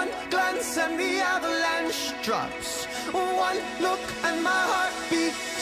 One glance and the avalanche drops. One look and my heart beats